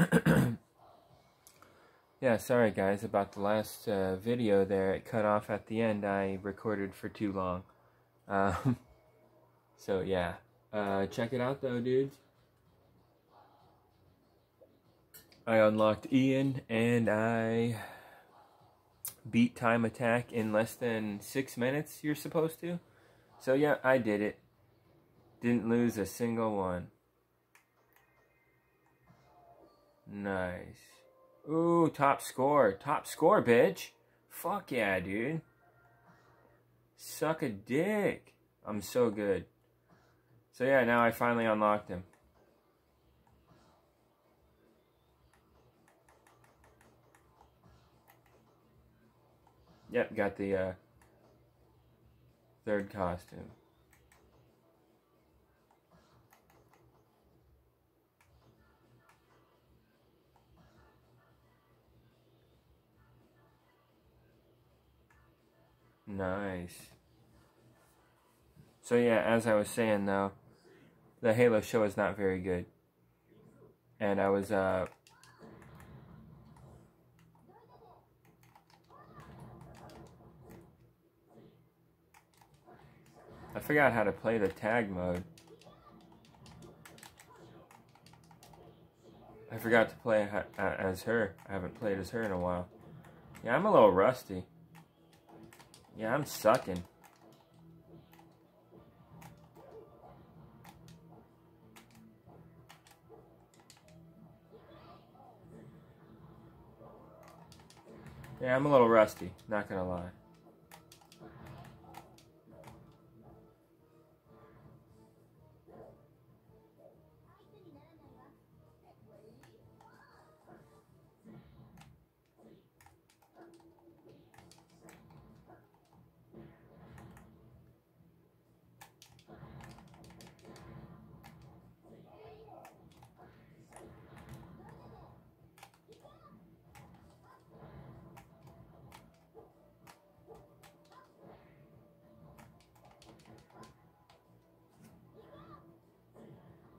yeah, sorry guys about the last uh, video there. It cut off at the end. I recorded for too long. Um, so yeah, uh, check it out though, dudes. I unlocked Ian and I beat time attack in less than six minutes. You're supposed to. So yeah, I did it. Didn't lose a single one. Nice. Ooh, top score. Top score, bitch. Fuck yeah, dude. Suck a dick. I'm so good. So yeah, now I finally unlocked him. Yep, got the uh, third costume. Nice. So yeah, as I was saying though, the Halo show is not very good. And I was uh I forgot how to play the tag mode. I forgot to play as her. I haven't played as her in a while. Yeah, I'm a little rusty. Yeah, I'm sucking. Yeah, I'm a little rusty, not gonna lie.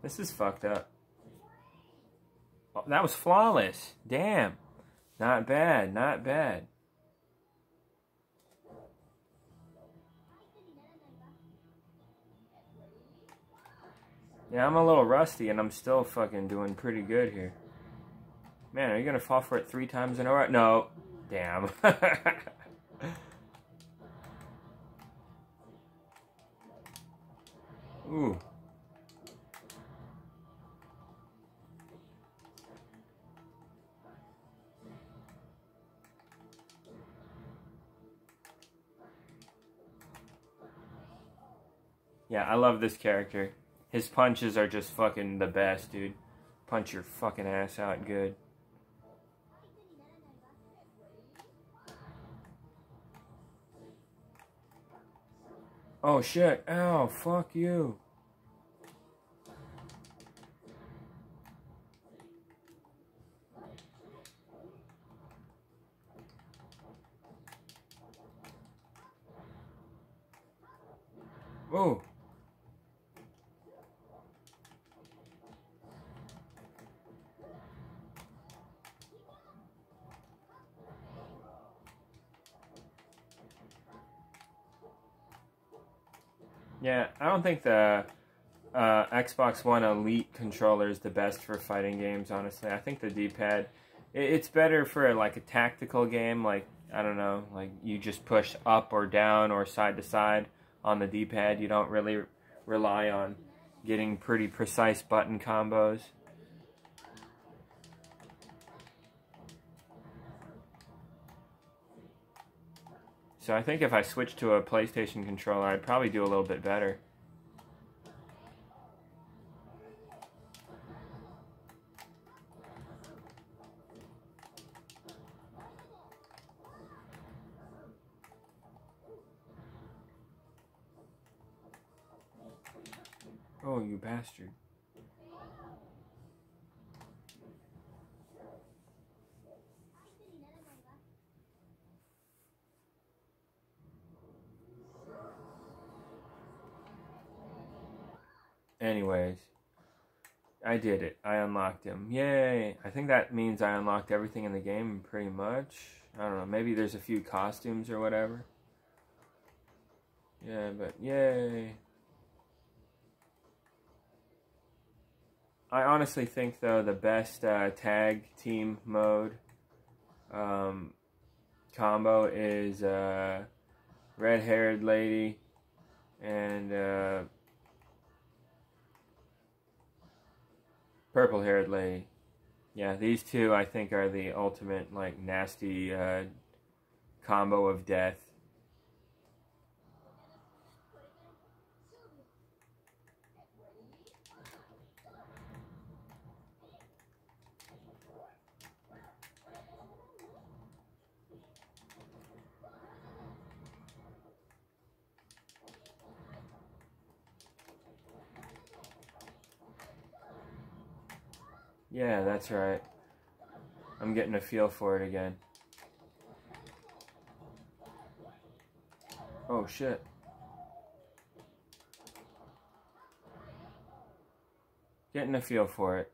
This is fucked up. Oh, that was flawless. Damn. Not bad, not bad. Yeah, I'm a little rusty and I'm still fucking doing pretty good here. Man, are you gonna fall for it three times in a row? No. Damn. Ooh. Yeah, I love this character. His punches are just fucking the best, dude. Punch your fucking ass out good. Oh shit, ow, fuck you. Oh. Yeah, I don't think the uh, Xbox One Elite controller is the best for fighting games, honestly. I think the D-pad, it's better for like a tactical game, like, I don't know, like you just push up or down or side to side on the D-pad. You don't really rely on getting pretty precise button combos. So I think if I switch to a PlayStation controller, I'd probably do a little bit better. Oh, you bastard. Anyways, I did it. I unlocked him. Yay! I think that means I unlocked everything in the game pretty much. I don't know. Maybe there's a few costumes or whatever. Yeah, but yay. I honestly think, though, the best uh, tag team mode um, combo is uh, red haired lady and uh, purple haired lady. Yeah, these two I think are the ultimate like nasty uh, combo of death. Yeah, that's right. I'm getting a feel for it again. Oh shit. Getting a feel for it.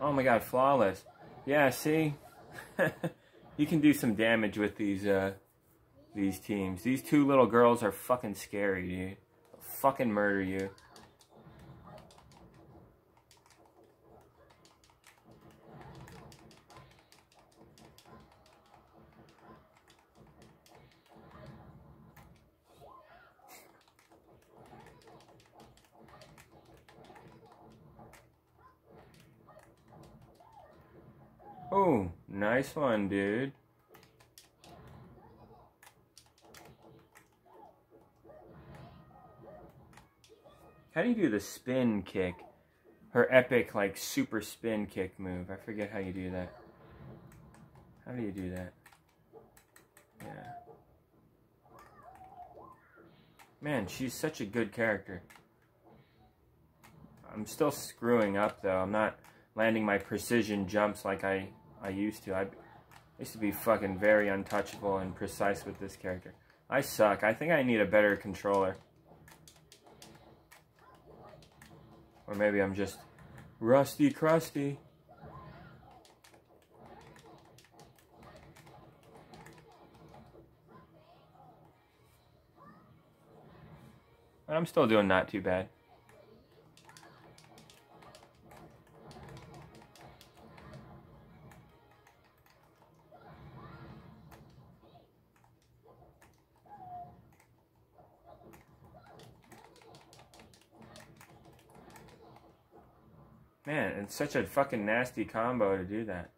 Oh my god, flawless. Yeah, see? you can do some damage with these uh these teams. These two little girls are fucking scary, dude. They'll fucking murder you. Oh, nice one, dude. How do you do the spin kick? Her epic, like, super spin kick move. I forget how you do that. How do you do that? Yeah. Man, she's such a good character. I'm still screwing up, though. I'm not landing my precision jumps like I, I used to. I used to be fucking very untouchable and precise with this character. I suck. I think I need a better controller. Or maybe I'm just rusty crusty. I'm still doing not too bad. Such a fucking nasty combo to do that.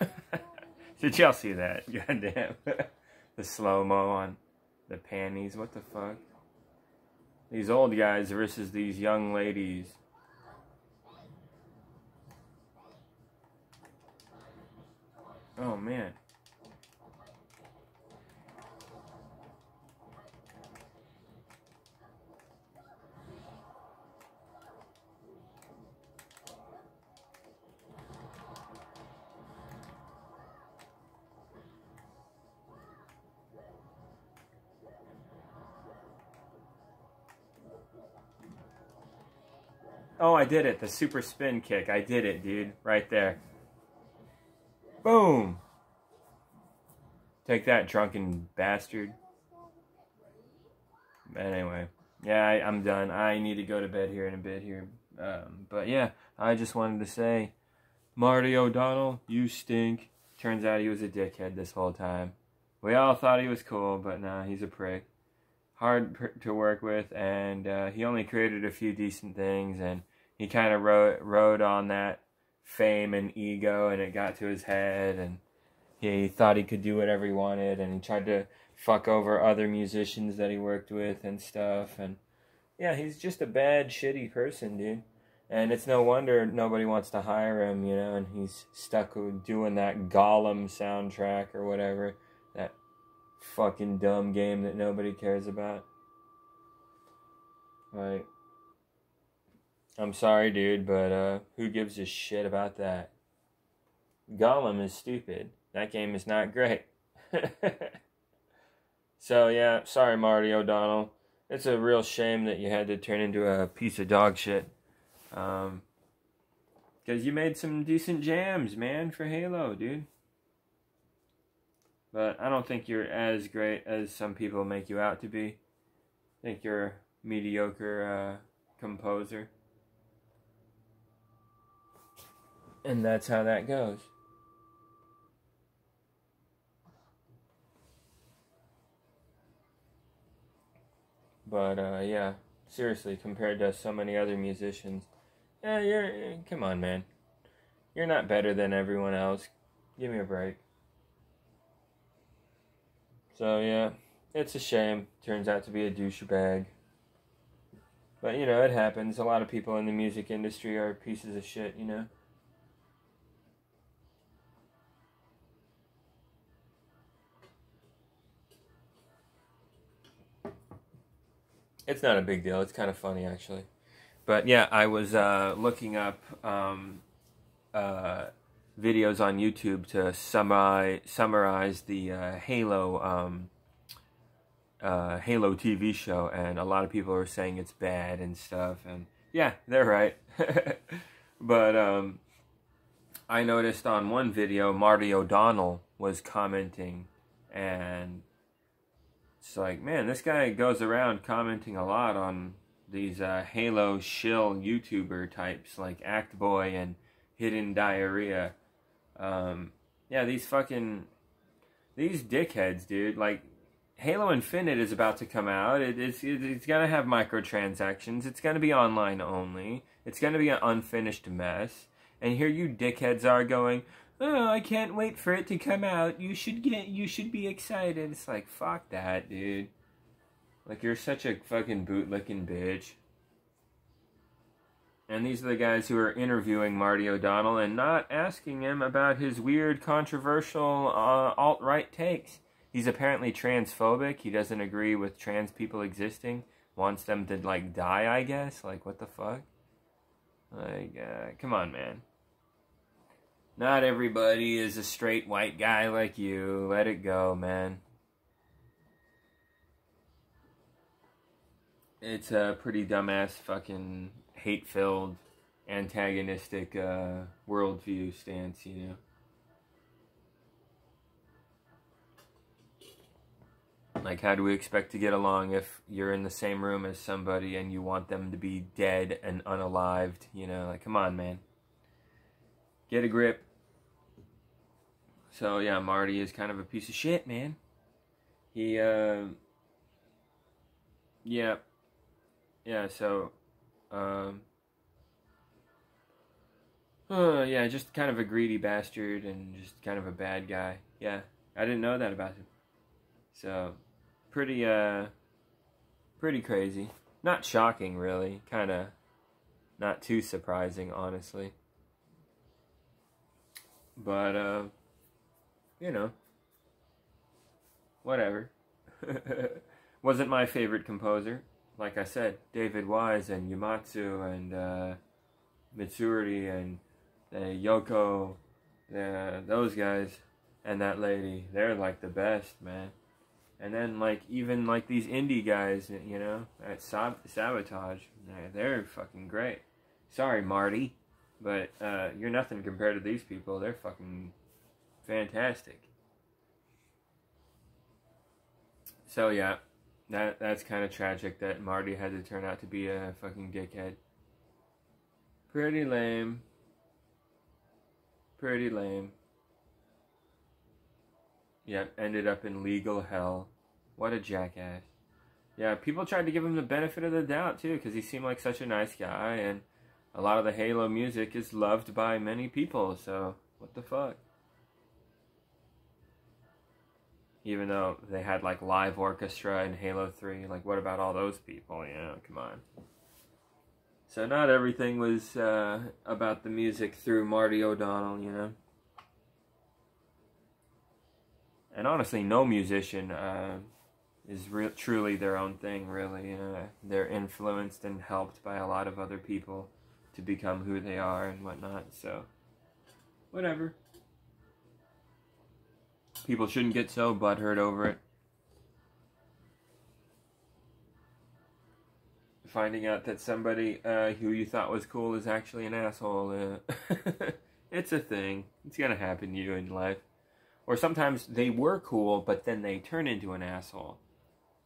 Did y'all see that? Goddamn. the slow-mo on the panties. What the fuck? These old guys versus these young ladies. Oh, man. Oh, I did it. The super spin kick. I did it, dude. Right there. Boom. Take that, drunken bastard. But anyway, yeah, I, am done. I need to go to bed here in a bit here. Um, but yeah, I just wanted to say, Marty O'Donnell, you stink. Turns out he was a dickhead this whole time. We all thought he was cool, but nah, he's a prick. Hard to work with, and uh, he only created a few decent things, and he kind of rode, rode on that fame and ego, and it got to his head, and he thought he could do whatever he wanted, and he tried to fuck over other musicians that he worked with and stuff. And yeah, he's just a bad, shitty person, dude. And it's no wonder nobody wants to hire him, you know, and he's stuck with doing that Gollum soundtrack or whatever. That fucking dumb game that nobody cares about. Like, I'm sorry, dude, but uh, who gives a shit about that? Gollum is stupid. That game is not great. so, yeah, sorry, Marty O'Donnell. It's a real shame that you had to turn into a piece of dog shit. Um, because you made some decent jams, man, for Halo, dude. But I don't think you're as great as some people make you out to be. I think you're a mediocre uh, composer. And that's how that goes. But uh, yeah, seriously, compared to so many other musicians, yeah, you're come on, man. You're not better than everyone else. Give me a break. So yeah, it's a shame. Turns out to be a douchebag. But you know, it happens. A lot of people in the music industry are pieces of shit, you know. It's not a big deal. It's kind of funny, actually. But yeah, I was uh, looking up um, uh, videos on YouTube to summarize, summarize the uh, Halo um, uh, Halo TV show, and a lot of people are saying it's bad and stuff. And yeah, they're right. but um, I noticed on one video, Marty O'Donnell was commenting, and it's like, man, this guy goes around commenting a lot on these uh, Halo shill YouTuber types like Act Boy and Hidden Diarrhea. Um, yeah, these fucking these dickheads, dude. Like Halo Infinite is about to come out. It, it's it, it's gonna have microtransactions. It's gonna be online only. It's gonna be an unfinished mess. And here you dickheads are going, oh, I can't wait for it to come out. You should get, you should be excited. It's like, fuck that, dude. Like, you're such a fucking bootlicking bitch. And these are the guys who are interviewing Marty O'Donnell and not asking him about his weird, controversial uh, alt right takes. He's apparently transphobic. He doesn't agree with trans people existing. Wants them to, like, die, I guess. Like, what the fuck? Like, uh, come on, man. Not everybody is a straight white guy like you. Let it go, man. It's a pretty dumbass fucking hate-filled antagonistic uh, worldview stance, you know. Like, how do we expect to get along if you're in the same room as somebody and you want them to be dead and unalived? You know, like, come on, man. Get a grip. So yeah, Marty is kind of a piece of shit, man. He, uh, yeah, yeah. So, um, uh, yeah, just kind of a greedy bastard and just kind of a bad guy. Yeah, I didn't know that about him. So, pretty, uh, pretty crazy. Not shocking, really. Kind of not too surprising, honestly. But, uh, you know, whatever. Wasn't my favorite composer. Like I said, David Wise and Uematsu and uh, and uh, Yoko, uh, those guys and that lady, they're like the best, man. And then like even like these indie guys, you know, at Sab- Sabotage, they're fucking great. Sorry, Marty. But uh, you're nothing compared to these people. They're fucking fantastic. So yeah, that that's kind of tragic that Marty had to turn out to be a fucking dickhead. Pretty lame. Pretty lame. Yeah, ended up in legal hell. What a jackass. Yeah, people tried to give him the benefit of the doubt too, because he seemed like such a nice guy, and a lot of the Halo music is loved by many people, so what the fuck? Even though they had like live orchestra in Halo 3. Like, what about all those people? You know, come on. So, not everything was uh, about the music through Marty O'Donnell, you know. And honestly, no musician uh, is re- truly their own thing, really. You know, they're influenced and helped by a lot of other people to become who they are and whatnot. So, whatever people shouldn't get so butthurt over it. Finding out that somebody uh, who you thought was cool is actually an asshole. Uh, it's a thing. It's gonna happen to you in life. Or sometimes they were cool, but then they turn into an asshole.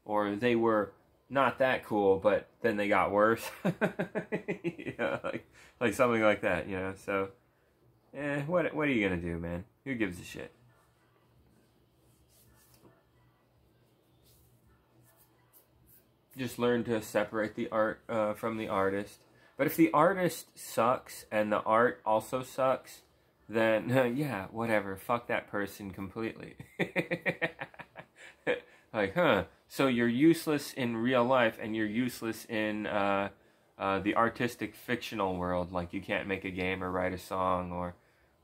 Or they were not that cool, but then they got worse. yeah, like like something like that, you know. So, eh, what what are you gonna do, man? Who gives a shit? Just learn to separate the art uh, from the artist. But if the artist sucks and the art also sucks, then uh, yeah, whatever. Fuck that person completely. like, huh? So you're useless in real life and you're useless in uh, uh, the artistic fictional world. Like you can't make a game or write a song or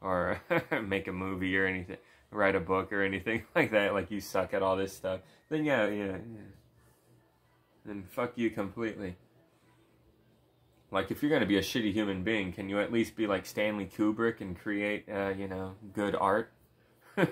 or make a movie or anything, write a book or anything like that. Like you suck at all this stuff. Then yeah, yeah. yeah then fuck you completely. Like, if you're going to be a shitty human being, can you at least be like Stanley Kubrick and create, uh, you know, good art? but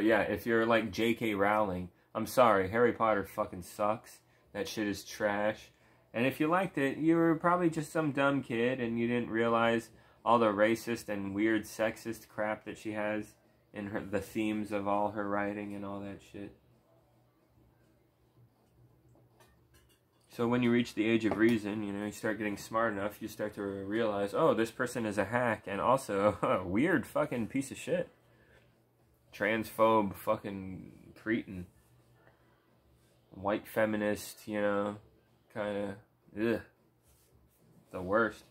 yeah, if you're like J.K. Rowling, I'm sorry, Harry Potter fucking sucks. That shit is trash. And if you liked it, you were probably just some dumb kid and you didn't realize all the racist and weird sexist crap that she has in her the themes of all her writing and all that shit. So when you reach the age of reason, you know, you start getting smart enough, you start to realize, oh, this person is a hack and also a weird fucking piece of shit. Transphobe fucking cretin. White feminist, you know, kind of, ugh. The worst.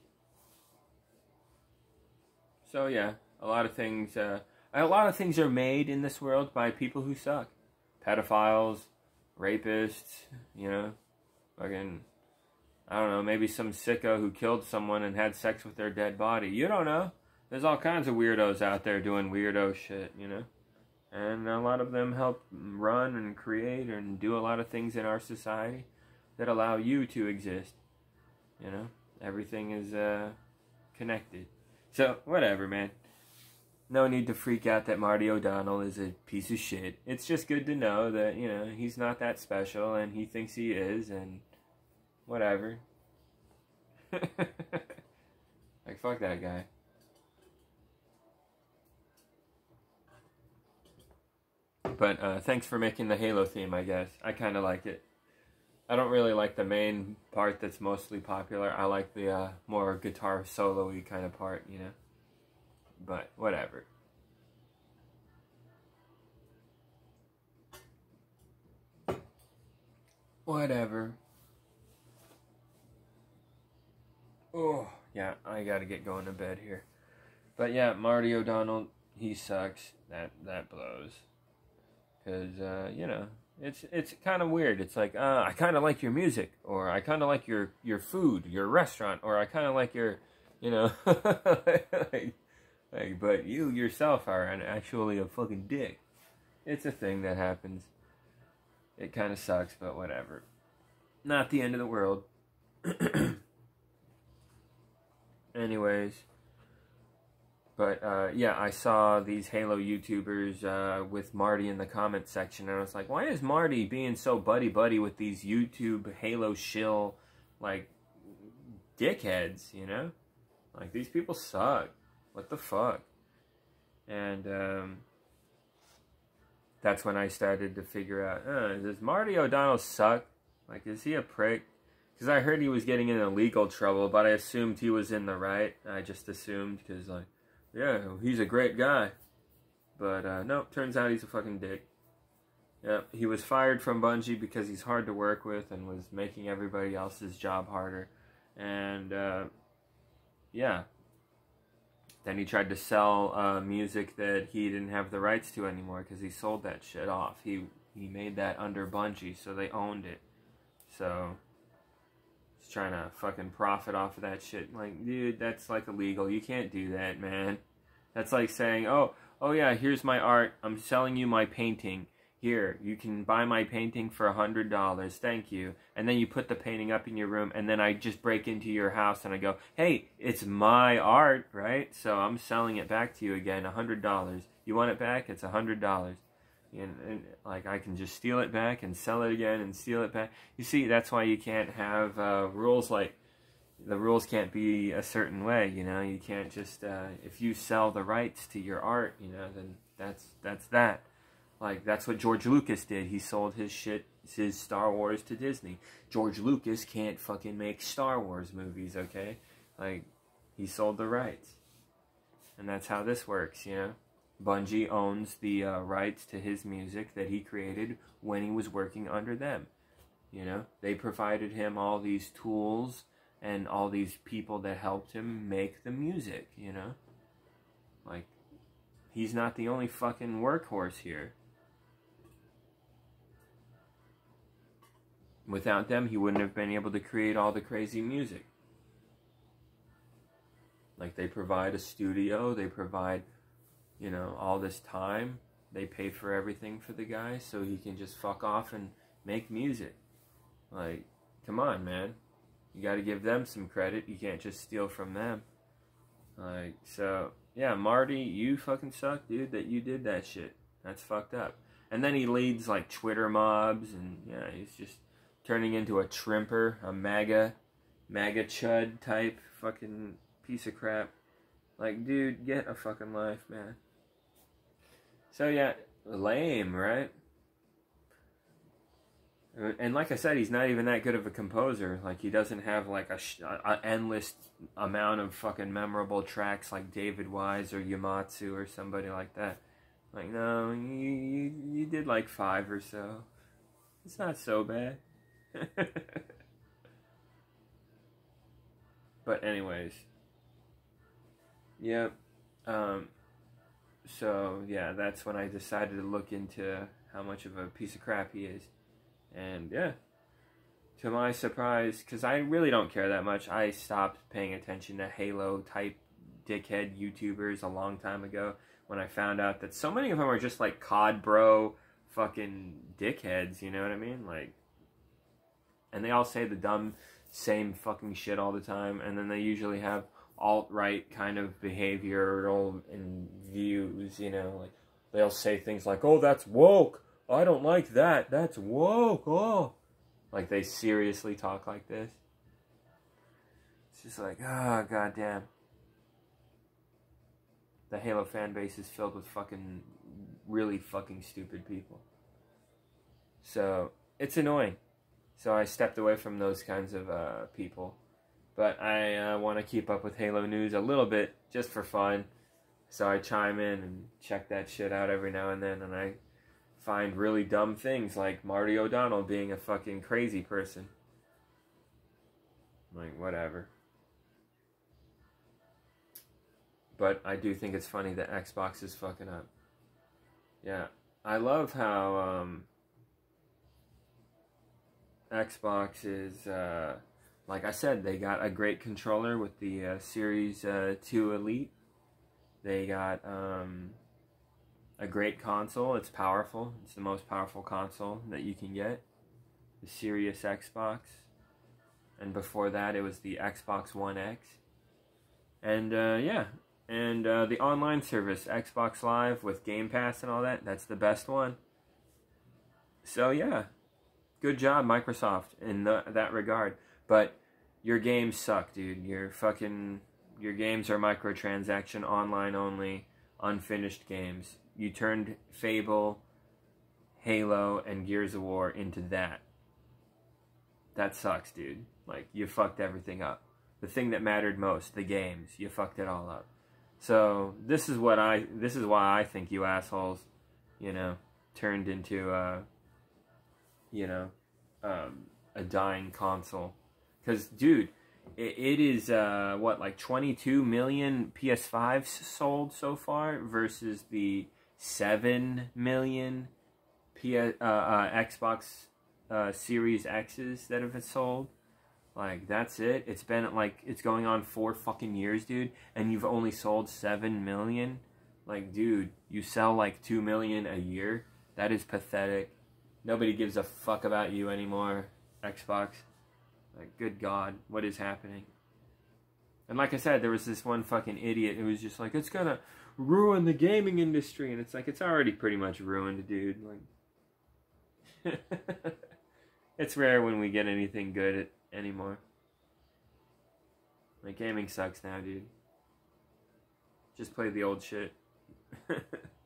So yeah, a lot of things, uh, a lot of things are made in this world by people who suck. Pedophiles, rapists, you know, Fucking, I don't know, maybe some sicko who killed someone and had sex with their dead body. You don't know. There's all kinds of weirdos out there doing weirdo shit, you know? And a lot of them help run and create and do a lot of things in our society that allow you to exist. You know? Everything is uh, connected. So, whatever, man. No need to freak out that Marty O'Donnell is a piece of shit. It's just good to know that, you know, he's not that special and he thinks he is and whatever. like, fuck that guy. But uh, thanks for making the Halo theme, I guess. I kind of like it. I don't really like the main part that's mostly popular. I like the uh, more guitar solo-y kind of part, you know. But whatever. Whatever. Oh, yeah, I gotta get going to bed here. But yeah, Marty O'Donnell, he sucks. That that blows. Cause uh, you know, it's it's kind of weird. It's like uh, I kind of like your music, or I kind of like your your food, your restaurant, or I kind of like your, you know, like, like, but you yourself are an, actually a fucking dick. It's a thing that happens. It kind of sucks, but whatever. Not the end of the world. Anyways. But uh, yeah, I saw these Halo YouTubers uh, with Marty in the comment section, and I was like, why is Marty being so buddy buddy with these YouTube Halo shill, like, dickheads, you know? Like, these people suck. What the fuck? And um, that's when I started to figure out, uh, does Marty O'Donnell suck? Like, is he a prick? Because I heard he was getting in legal trouble, but I assumed he was in the right. I just assumed, because, like, yeah, he's a great guy. But, uh, no, turns out he's a fucking dick. Yep, he was fired from Bungie because he's hard to work with and was making everybody else's job harder. And, uh, yeah, Then he tried to sell uh, music that he didn't have the rights to anymore because he sold that shit off. He he made that under Bungie, so they owned it. So he's trying to fucking profit off of that shit. Like, dude, that's like illegal. You can't do that, man. That's like saying, oh, oh yeah, here's my art. I'm selling you my painting here, you can buy my painting for a hundred dollars, thank you. And then you put the painting up in your room, and then I just break into your house and I go, hey, it's my art, right? So I'm selling it back to you again, a hundred dollars. You want it back? It's a hundred dollars. And, and, like I can just steal it back and sell it again and steal it back. You see, that's why you can't have uh, rules like the rules can't be a certain way. You know, you can't just uh, if you sell the rights to your art, you know, then that's that's that. Like that's what George Lucas did. He sold his shit, his Star Wars to Disney. George Lucas can't fucking make Star Wars movies, okay? Like he sold the rights. And that's how this works, you know? Bungie owns the uh, rights to his music that he created when he was working under them. You know, they provided him all these tools and all these people that helped him make the music, you know? Like, he's not the only fucking workhorse here. Without them, he wouldn't have been able to create all the crazy music. Like, they provide a studio, they provide, you know, all this time. They pay for everything for the guy so he can just fuck off and make music. Like, come on, man. You gotta give them some credit. You can't just steal from them. Like, so, yeah, Marty, you fucking suck, dude, that you did that shit. That's fucked up. And then he leads, like, Twitter mobs, and, yeah, he's just turning into a trimper, a MAGA, MAGA chud type fucking piece of crap. Like, dude, get a fucking life, man. So yeah, lame, right? Uh, and like I said, he's not even that good of a composer. Like he doesn't have like a, a endless amount of fucking memorable tracks like David Wise or Uematsu or somebody like that. Like no, you you, you did like five or so. It's not so bad. but anyways, yep. Um, so yeah, that's when I decided to look into how much of a piece of crap he is, and yeah. To my surprise, because I really don't care that much, I stopped paying attention to Halo type dickhead YouTubers a long time ago when I found out that so many of them are just like COD bro fucking dickheads, you know what I mean? Like, and they all say the dumb same fucking shit all the time. And then they usually have alt-right kind of behavioral and views you know like they'll say things like oh that's woke. I don't like that. That's woke. Oh. Like they seriously talk like this. It's just like ah oh, goddamn. The halo fan base is filled with fucking really fucking stupid people. So it's annoying so I stepped away from those kinds of uh, people. But I uh, want to keep up with Halo news a little bit, just for fun. So I chime in and check that shit out every now and then, and I find really dumb things like Marty O'Donnell being a fucking crazy person. Like, whatever. But I do think it's funny that Xbox is fucking up. Yeah. I love how, um, Xbox is, uh, like I said, they got a great controller with the uh, Series uh, 2 Elite. They got um, a great console. It's powerful. It's the most powerful console that you can get. The Series Xbox. And before that, it was the Xbox One X. And uh, yeah, and uh, the online service, Xbox Live with Game Pass and all that, that's the best one. So yeah, good job, Microsoft, in the, that regard. But your games suck, dude. Your fucking your games are microtransaction, online only, unfinished games. You turned Fable, Halo, and Gears of War into that. That sucks, dude. Like you fucked everything up. The thing that mattered most, the games, you fucked it all up. So this is what I this is why I think you assholes, you know, turned into uh you know, um, a dying console. Because, dude, it, it is uh, what like 22 million PS5s sold so far versus the 7 million P- uh, uh, Xbox uh, Series X's that have been sold. Like that's it. It's been like it's going on four fucking years, dude, and you've only sold seven million. Like, dude, you sell like two million a year. That is pathetic. Nobody gives a fuck about you anymore, Xbox. Like, good God, what is happening? And like I said, there was this one fucking idiot who was just like, it's gonna ruin the gaming industry, and it's like it's already pretty much ruined, dude. Like, it's rare when we get anything good anymore. Like gaming sucks now, dude. Just play the old shit.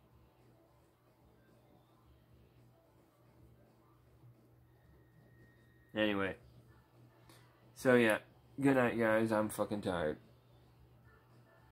anyway. So yeah, good night guys. I'm fucking tired.